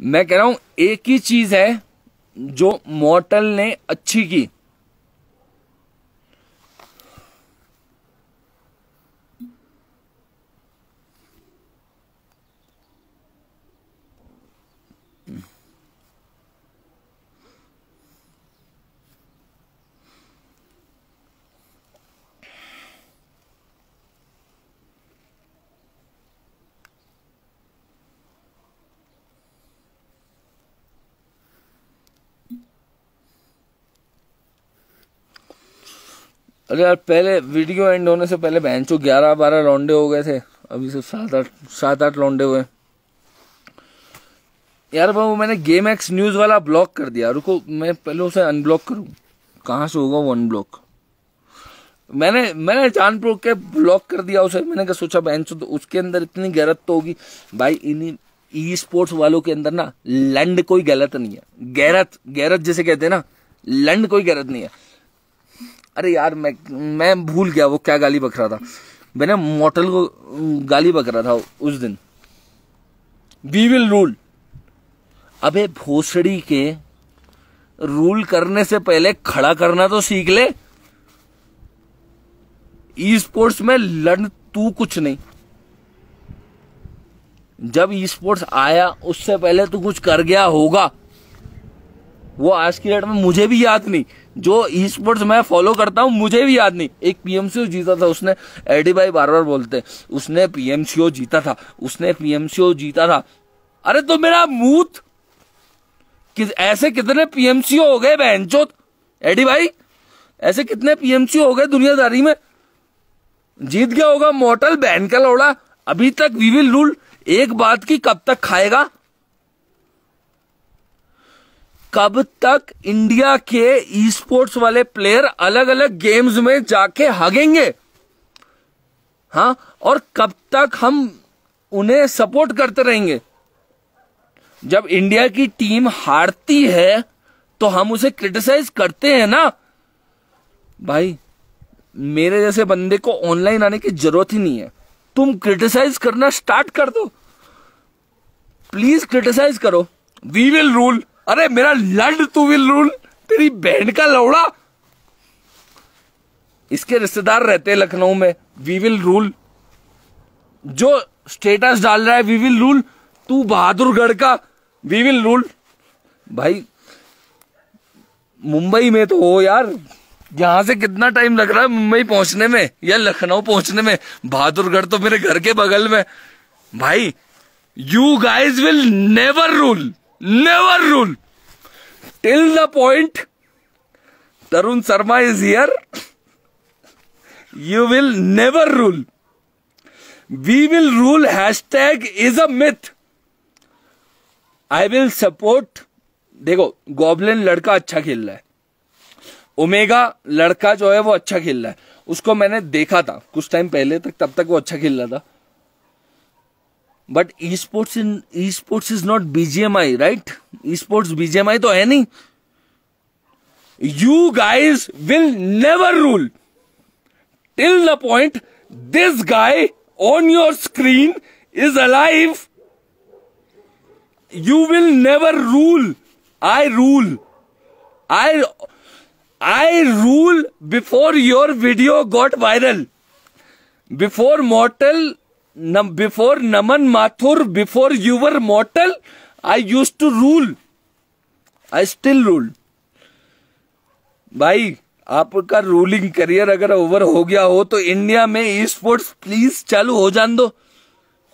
मैं कह रहा हूँ एक ही चीज़ है जो मॉर्टल ने अच्छी की। अरे यार, पहले वीडियो एंड होने से पहले बहन चो ग्यारह बारह लौंडे हो गए थे। अभी सिर्फ़ सात आठ सात आठ लौंडे हुए। यार, वो मैंने गेम एक्स न्यूज़ वाला ब्लॉक कर दिया। रुको, मैं पहले उसे अनब्लॉक करूँ। कहाँ से होगा वो अनब्लॉक मैंने मैंने जानपुर के ब्लॉक कर दिया उसे। मैंने कहा, सोचा बहन तो उसके अंदर इतनी गैरत तो होगी। भाई इन ई स्पोर्ट्स वालों के अंदर ना, लंड कोई गलत नहीं है। गैरत गैरत जैसे कहते हैं ना, लंड कोई गलत नहीं है। अरे यार, मैं मैं भूल गया वो क्या गाली बक रहा था। मैंने मोटल को गाली बक रहा था उस दिन। वी विल रूल अबे भोसड़ी के रूल करने से पहले खड़ा करना तो सीख ले। ई स्पोर्ट्स में लड़ तू कुछ नहीं। जब ई स्पोर्ट्स आया, उससे पहले तू कुछ कर गया होगा। वो आज की डेट में मुझे भी याद नहीं। जो ई स्पोर्ट्स मैं फॉलो करता हूँ मुझे भी याद नहीं। एक पीएमसीओ जीता था उसने एडी भाई बार बार बोलते उसने पीएमसीओ जीता था उसने पीएमसीओ जीता था। अरे तो मेरा मूत कि, ऐसे कितने पीएमसीओ हो गए बहन एडी भाई ऐसे कितने पीएमसीओ हो गए दुनियादारी में? जीत गया होगा मोटल बहन का लौड़ा। अभी तक वी विल रूल एक बात की कब तक खाएगा? कब तक इंडिया के ई स्पोर्ट्स वाले प्लेयर अलग अलग गेम्स में जाके हगेंगे? हाँ और कब तक हम उन्हें सपोर्ट करते रहेंगे? जब इंडिया की टीम हारती है तो हम उसे क्रिटिसाइज करते हैं ना। भाई, मेरे जैसे बंदे को ऑनलाइन आने की ज़रूरत ही नहीं है। तुम क्रिटिसाइज करना स्टार्ट कर दो। प्लीज़ क्रिटिसाइज करो। वी विल रूल अरे मेरा लड तू विल रूल तेरी बहन का लौड़ा। इसके रिश्तेदार रहते हैं लखनऊ में वी विल रूल जो स्टेटस डाल रहा है वी विल रूल तू बहादुरगढ़ का वी विल रूल भाई, मुंबई में तो हो यार। यहाँ से कितना टाइम लग रहा है मुंबई पहुँचने में, या लखनऊ पहुँचने में? बहादुरगढ़ तो मेरे घर के बगल में। भाई you guys will never rule never rule till the point Tarun Sharma is here you will never rule we will rule hashtag is a myth I will support देखो गॉबलिन लड़का अच्छा खेल रहा है। ओमेगा लड़का जो है वो अच्छा खेल रहा है। उसको मैंने देखा था, कुछ टाइम पहले तक, तब तक वो अच्छा खेल रहा था। But esports in esports is not BGMI right esports BGMI तो है नहीं you guys will never rule till the point this guy on your screen is alive you will never rule. I rule. I I rule before your video got viral. Before mortal, Naman Mathur, before you were mortal, I used to rule. I still rule. भाई आपका ruling career अगर over हो गया हो तो India में e sports please चालू हो जान दो।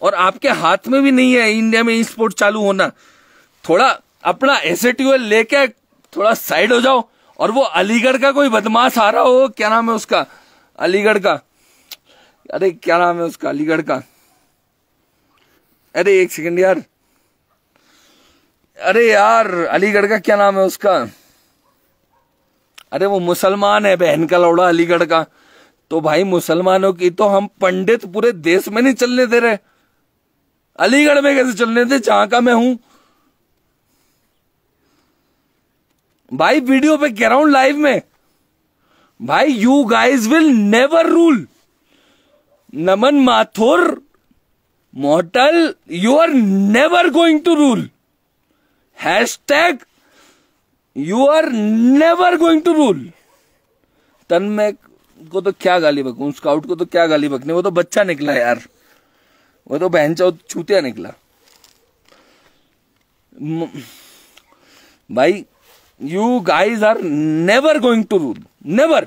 और आपके हाथ में भी नहीं है इंडिया में ई स्पोर्ट चालू होना। थोड़ा अपना एसेट्यूएल लेके थोड़ा साइड हो जाओ। और वो अलीगढ़ का कोई बदमाश आ रहा हो क्या नाम है उसका? अलीगढ़ का। अरे, क्या नाम है उसका? अलीगढ़ का। अरे, एक सेकंड यार। अरे यार, अलीगढ़ का क्या नाम है उसका? अरे, वो मुसलमान है बहन का लौड़ा अलीगढ़ का। तो भाई, मुसलमानों की तो हम पंडित पूरे देश में नहीं चलने दे रहे। अलीगढ़ में कैसे चलने दे? जहाँ का मैं हूँ। भाई, वीडियो पे कह रहा हूँ लाइव में। भाई you guys will never rule Naman Mathur Mortal you are never going to rule hashtag you are never going to rule Tanmay को तो क्या गाली बकू स्काउट को तो क्या गाली बकने, वो तो बच्चा निकला यार। वो तो बहन चाहो छूतिया निकला। भाई you guys are never going to rule never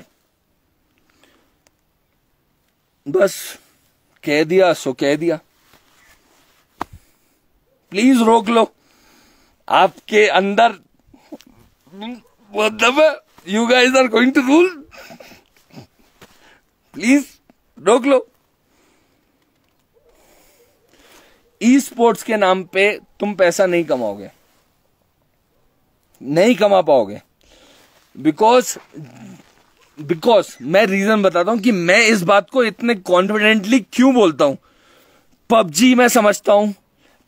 बस, कह दिया, सो कह दिया। प्लीज़ रोक लो। आपके अंदर मतलब you guys are going to rule please रोक लो। ई स्पोर्ट्स के नाम पे तुम पैसा नहीं कमाओगे। नहीं कमा पाओगे। बिकॉज़ बिकॉज़ मैं रीजन बताता हूँ कि मैं इस बात को इतने कॉन्फिडेंटली क्यों बोलता हूँ? पबजी मैं समझता हूँ।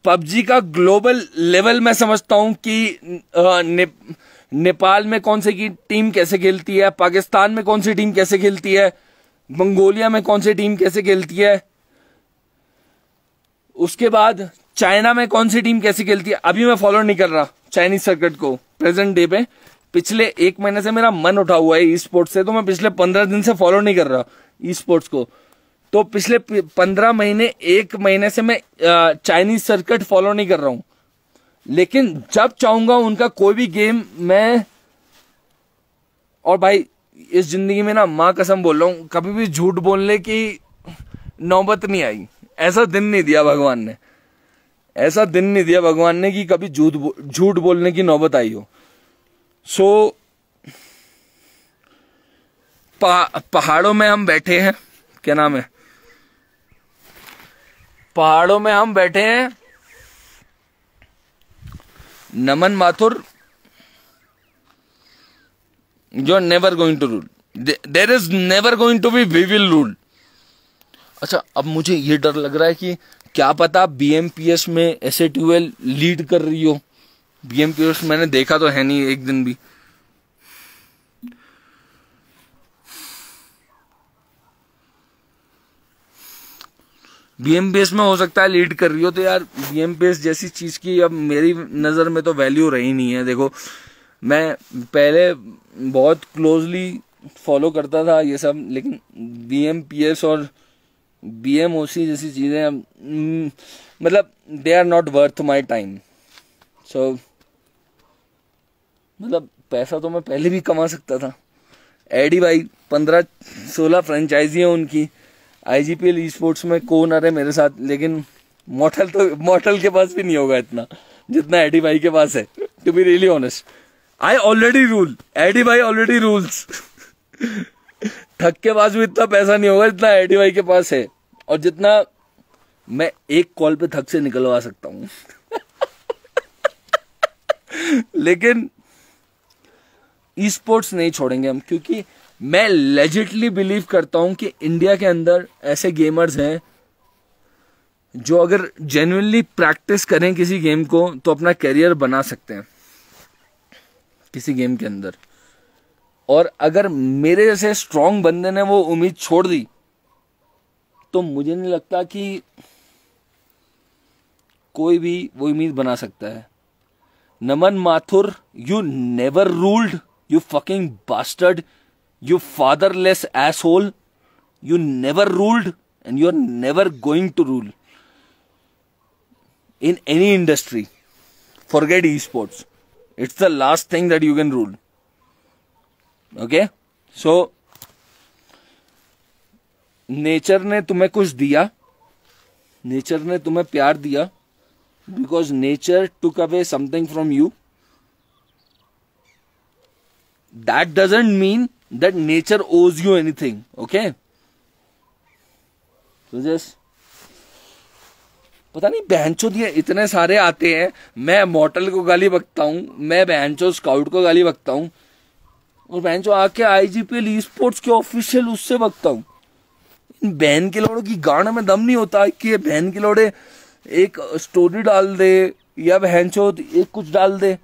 पबजी का ग्लोबल लेवल मैं समझता हूँ कि ने, नेपाल में कौन सी टीम कैसे खेलती है? पाकिस्तान में कौन सी टीम कैसे खेलती है? मंगोलिया में कौन सी टीम कैसे खेलती है? उसके बाद चाइना में कौन सी टीम कैसे खेलती है? अभी मैं फॉलो नहीं कर रहा चाइनीज़ सर्किट को प्रेजेंट डे पे। पिछले एक महीने से मेरा मन उठा हुआ है ई स्पोर्ट्स से तो मैं पिछले पंद्रह दिन से फॉलो नहीं कर रहा ई स्पोर्ट्स को। तो पिछले पंद्रह महीने, एक महीने से मैं चाइनीज़ सर्किट फॉलो नहीं कर रहा हूँ। लेकिन जब चाहूँगा उनका कोई भी गेम मैं, और भाई, इस ज़िंदगी में ना माँ कसम बोल रहा हूँ, कभी भी झूठ बोलने की नौबत नहीं आई। ऐसा दिन नहीं दिया भगवान ने। ऐसा दिन नहीं दिया भगवान ने कि कभी झूठ झूठ बोलने की नौबत आई हो। सो so, पहाड़ों में हम बैठे हैं क्या नाम है? पहाड़ों में हम बैठे हैं Naman Mathur are never going to rule there is never going to be we will rule अच्छा अब मुझे ये डर लग रहा है कि क्या पता बीएमपीएस में एस लीड कर रही हो। बीएमपीएस मैंने देखा तो है नहीं एक दिन भी। बीएमपीएस में हो सकता है लीड कर रही हो तो यार बीएमपीएस जैसी चीज़ की अब मेरी नज़र में तो वैल्यू रही नहीं है। देखो मैं पहले बहुत क्लोजली फॉलो करता था ये सब लेकिन बीएमपीएस और बीएमओसी जैसी चीज़ें mm, मतलब they are not worth my time so मतलब पैसा तो मैं पहले भी कमा सकता था। एडी भाई, पंद्रह सोलह फ्रेंचाइजी है उनकी। आई आईजीपीएल ई स्पोर्ट्स में कौन आ रहे मेरे साथ? लेकिन मॉडल तो मॉडल के पास भी नहीं होगा इतना, जितना एडी भाई के पास है to be really honest I already rule AD भाई ऑलरेडी रूल्स ठग के पास भी इतना पैसा नहीं होगा जितना एडी भाई के पास है। और जितना मैं एक कॉल पे थक से निकलवा सकता हूँ। लेकिन ई स्पोर्ट्स नहीं छोड़ेंगे हम, क्योंकि मैं लेजिटली बिलीव करता हूँ कि इंडिया के अंदर ऐसे गेमर्स हैं जो अगर जेन्यनली प्रैक्टिस करें किसी गेम को तो अपना करियर बना सकते हैं किसी गेम के अंदर। और अगर मेरे जैसे स्ट्रांग बंदे ने वो उम्मीद छोड़ दी तो मुझे नहीं लगता कि कोई भी वो उम्मीद बना सकता है। Naman Mathur you never ruled you fucking bastard you fatherless asshole you never ruled and you are never going to rule in any industry forget e sports it's the last thing that you can rule okay so nature ने तुम्हें कुछ दिया nature ने तुम्हें प्यार दिया because nature took away something from you That doesn't mean that nature owes you anything okay so just, पता नहीं बहनचो दिए इतने सारे आते हैं, मैं मॉटल को गाली बकता हूँ, मैं बहनचो स्काउट को गाली बकता हूँ, और बहनचो आके आईजीपीएल ई स्पोर्ट्स के ऑफिशियल उससे बकता हूँ। इन बहन के लोड़ों की गाने में दम नहीं होता कि ये बहन के लोड़े एक स्टोरी डाल दे, या बहनचो एक कुछ डाल दे।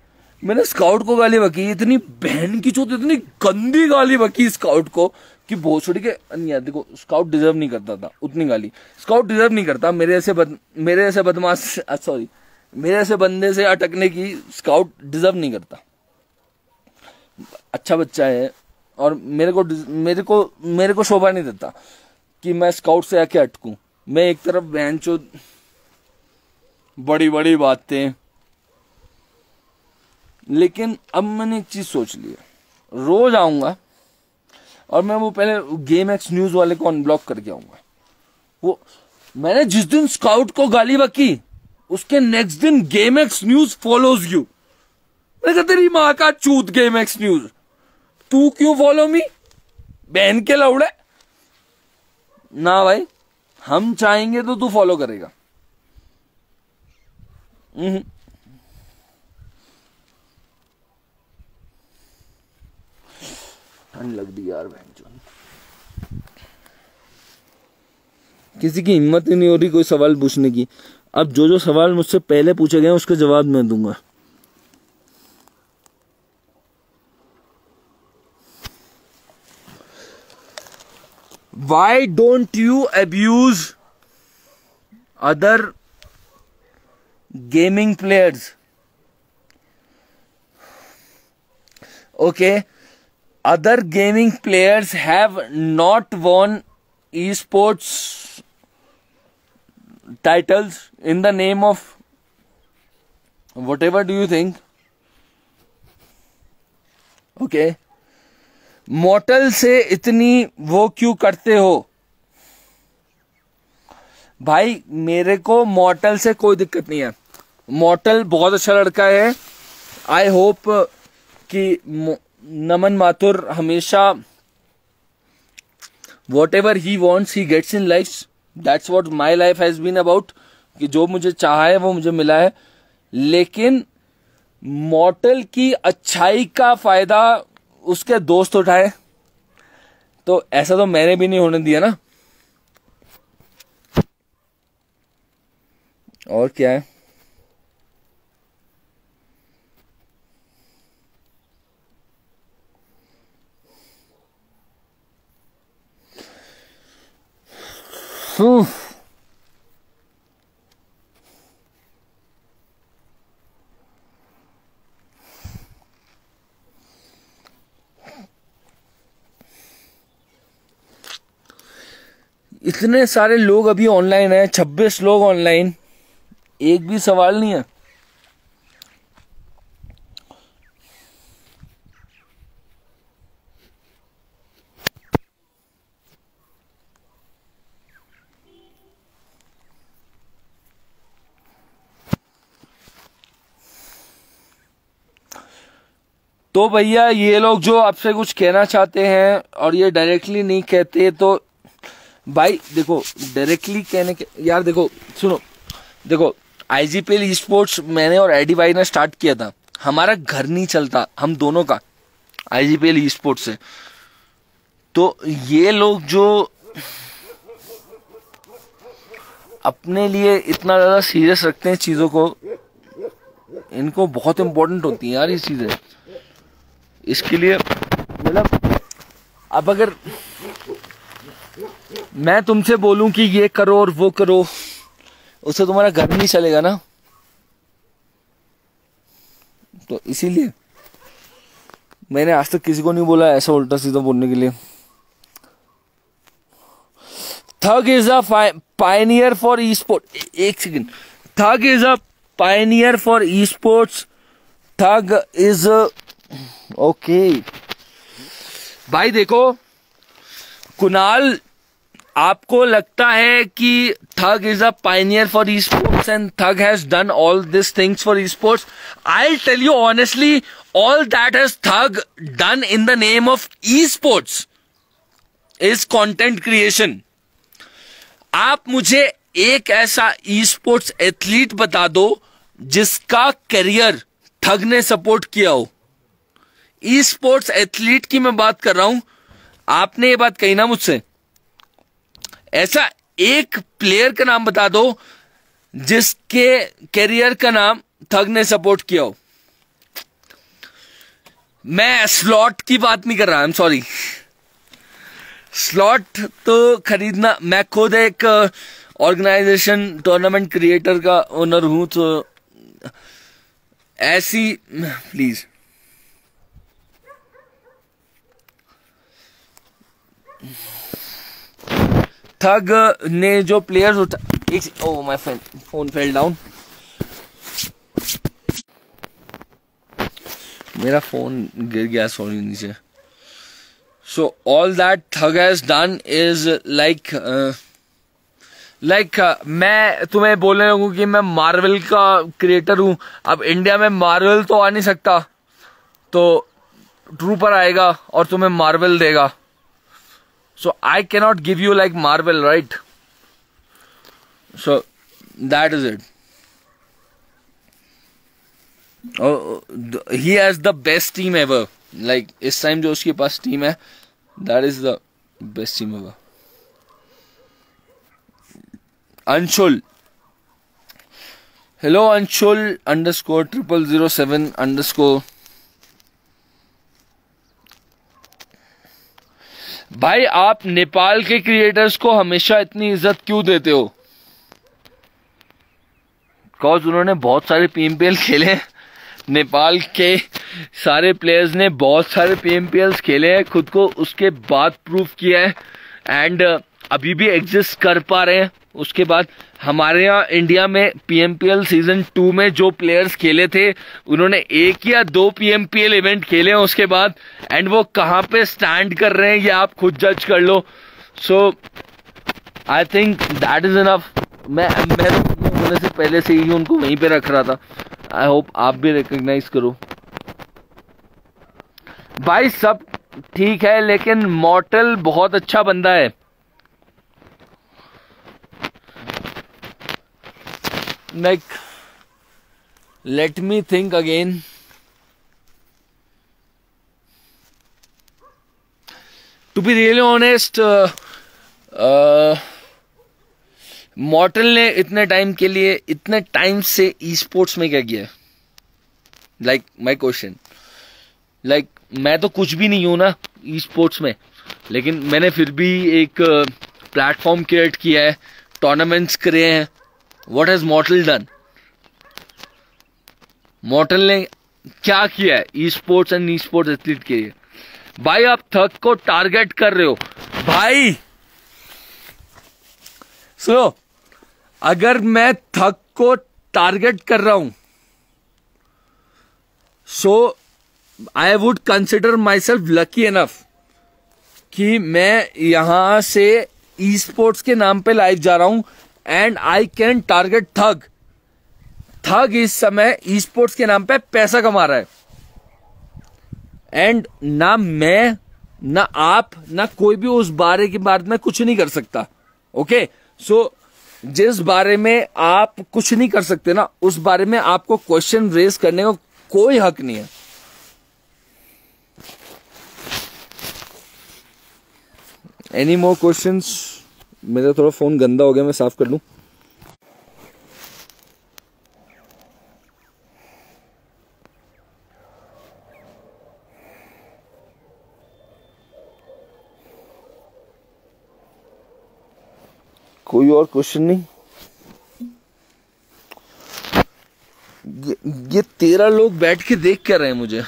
मैंने स्काउट को गाली बकी इतनी बहन की चोट इतनी गंदी गाली बकी स्काउट को कि भोसड़ी के नहीं देखो स्काउट डिजर्व नहीं करता था उतनी गाली। स्काउट डिजर्व नहीं करता मेरे ऐसे बद, मेरे ऐसे बदमाश सॉरी मेरे ऐसे बंदे से अटकने की स्काउट डिजर्व नहीं करता। अच्छा बच्चा है और मेरे को मेरे को मेरे को शोभा नहीं देता कि मैं स्काउट से आके अटकूं। मैं एक तरफ़ बहन बड़ी बड़ी बातें लेकिन अब मैंने एक चीज़ सोच ली है। रोज आऊँगा और मैं वो पहले गेम एक्स न्यूज़ वाले को अनब्लॉक करके आऊँगा। वो, मैंने जिस दिन स्काउट को गाली बकी, उसके नेक्स्ट दिन game X news follows you मैं तेरी माँ का चूत गेम एक्स न्यूज़ तू क्यों फॉलो मी बहन के लौड़े। ना भाई, हम चाहेंगे तो तू फॉलो करेगा। ठंड लग रही यार किसी की हिम्मत ही नहीं हो रही कोई सवाल पूछने की। अब जो जो सवाल मुझसे पहले पूछे गए उसके जवाब मैं दूँगा। Why don't you abuse other gaming players? Okay other gaming players have not won esports titles in the name of whatever do you think okay Mortal से इतनी वो क्यों करते हो? भाई, मेरे को मॉटल से कोई दिक्कत नहीं है। मॉटल बहुत अच्छा लड़का है। आई होप कि नमन माथुर हमेशा whatever he wants he gets in life that's what my life has been about कि जो मुझे चाहा है, वो मुझे मिला है। लेकिन मॉटल की अच्छाई का फ़ायदा उसके दोस्त उठाए। तो ऐसा तो मैंने भी नहीं होने दिया ना। और क्या है? हम्म इतने सारे लोग अभी ऑनलाइन है, छब्बीस लोग ऑनलाइन एक भी सवाल नहीं है। तो भैया, ये लोग जो आपसे कुछ कहना चाहते हैं और ये डायरेक्टली नहीं कहते तो भाई, देखो डायरेक्टली कहने के, यार देखो, सुनो, देखो आई आईजीपीएल ई स्पोर्ट्स मैंने और एडी भाई ने स्टार्ट किया था। हमारा घर नहीं चलता, हम दोनों का आईजीपीएल ई स्पोर्ट्स से। तो ये लोग जो अपने लिए इतना ज़्यादा सीरियस रखते हैं चीज़ों को, इनको बहुत इंपॉर्टेंट होती है यार ये चीज़ें। इसके लिए मतलब अब अगर मैं तुमसे बोलूँ कि ये करो और वो करो, उससे तुम्हारा घर नहीं चलेगा ना? तो इसीलिए मैंने आज तक किसी को नहीं बोला ऐसा उल्टा सीधा बोलने के लिए। Thug is a pioneer for esport एक second Thug is a pioneer for esports Thug is okay भाई देखो, कुणाल, आपको लगता है कि Thug is a pioneer for esports and Thug has done all this things for esports I tell you honestly all that has Thug done in the name of esports is content creation आप मुझे एक ऐसा e sports athlete बता दो जिसका career थग ने support किया हो। ई स्पोर्ट्स एथलीट की मैं बात कर रहा हूँ। आपने ये बात कही ना मुझसे। ऐसा एक प्लेयर का नाम बता दो, जिसके करियर का नाम थग ने सपोर्ट किया हो। मैं स्लॉट की बात नहीं कर रहा आई एम सॉरी स्लॉट तो खरीदना, मैं खुद एक ऑर्गेनाइजेशन टूर्नामेंट क्रिएटर का ओनर हूँ तो ऐसी प्लीज़ थग ने जो प्लेयर्स उठा एक ओ my friend phone fell down मेरा फ़ोन गिर गया सॉरी नीचे. So all that Thug has done is like like मैं तुम्हें बोलने लगूँ कि मैं मार्वल का क्रिएटर हूँ. अब इंडिया में मार्वल तो आ नहीं सकता. तो ट्रूपर आएगा और तुम्हें मार्वल देगा. so I cannot give you like Marvel right so that is it he has the best team ever like इस टाइम जो उसके पास टीम है that is the best team ever Anshul hello Anshul underscore triple zero seven भाई, आप नेपाल के creators को हमेशा इतनी इज़्ज़त क्यों देते हो? बिकॉज़ उन्होंने बहुत सारे पीएमपीएल खेले नेपाल के सारे प्लेयर्स ने बहुत सारे पीएमपीएल खेले हैं। खुद को उसके बाद प्रूफ किया है। एंड अभी भी एग्जिस्ट कर पा रहे हैं। उसके बाद हमारे यहाँ इंडिया में पीएमपीएल सीज़न टू में जो प्लेयर्स खेले थे, उन्होंने एक या दो पीएमपीएल इवेंट खेले हैं उसके बाद। एंड वो कहाँ पे स्टैंड कर रहे हैं, ये आप खुद जज कर लो। So I think that is enough मैं मैं होने से पहले से ही उनको वहीं पे रख रहा था। आई होप आप भी रिकग्नाइज करो। भाई सब ठीक है, लेकिन मॉटल बहुत अच्छा बंदा है। Like let me think again. To be really honest uh, uh, ने इतने टाइम के लिए इतने टाइम से ई स्पोर्ट्स में क्या किया? लाइक माई क्वेश्चन लाइक मैं तो कुछ भी नहीं हूँ ना ई स्पोर्ट्स में लेकिन मैंने फिर भी एक प्लेटफॉर्म uh, क्रिएट किया है टूर्नामेंट्स करे हैं what has Mortal done Mortal ने क्या किया है esports and esports athlete के लिए? भाई, आप थक को टारगेट कर रहे हो। भाई, सुनो, अगर मैं थक को टारगेट कर रहा हूँ so I would consider myself lucky enough कि मैं यहाँ से ई स्पोर्ट्स के नाम पे लाइव जा रहा हूँ and I can target Thug Thug इस समय ई स्पोर्ट्स के नाम पे पैसा कमा रहा है। एंड ना मैं, ना आप, ना कोई भी उस बारे के बारे में कुछ नहीं कर सकता। ओके सो जिस बारे में आप कुछ नहीं कर सकते ना, उस बारे में आपको क्वेश्चन रेज करने का कोई हक नहीं है। एनी मोर क्वेश्चंस मेरा थोड़ा फ़ोन गंदा हो गया मैं साफ़ कर लूँ। कोई और क्वेश्चन नहीं? ये, ये तेरह लोग बैठ के देख क्या रहे हैं मुझे?